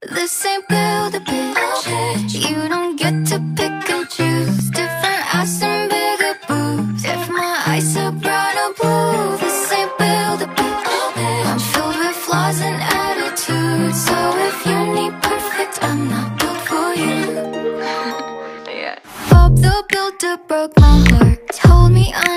This ain't build a bitch. You don't get to pick and choose. Different ass and bigger boobs. If my eyes are brown or blue, this ain't build a bitch. I'm filled with flaws and attitudes. So if you need perfect, I'm not built for you. Bob the Builder broke my heart. Told me I'm.